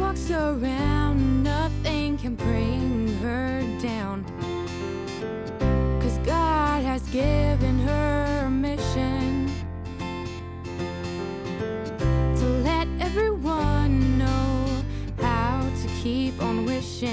walks around, nothing can bring her down. Cause God has given her a mission to let everyone know how to keep on wishing.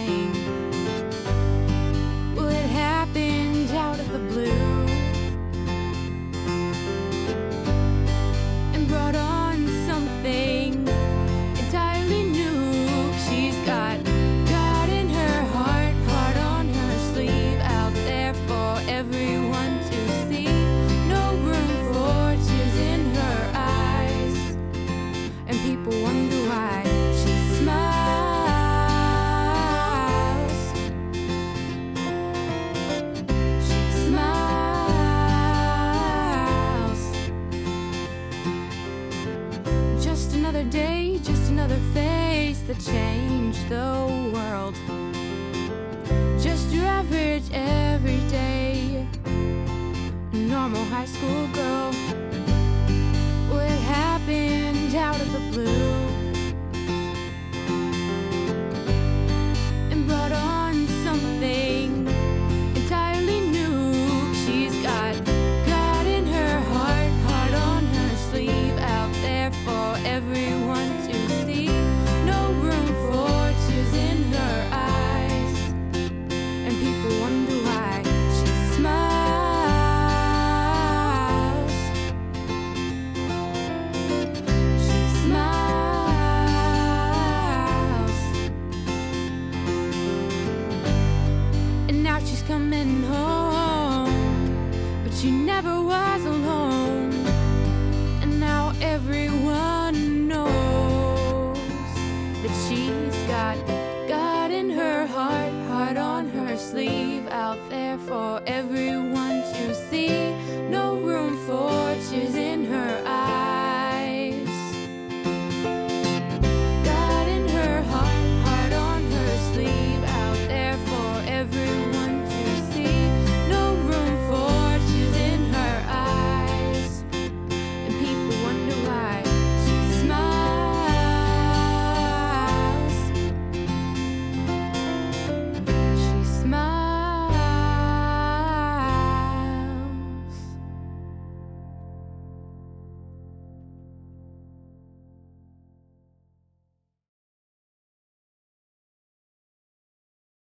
Another day, just another face that changed the world. Just your average, everyday, normal high school girl. everyone to see. No room for tears in her eyes. And people wonder why she smiles. She smiles. And now she's coming home. But she never was alone. And now everyone. for everyone.